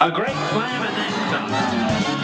A great slam and then.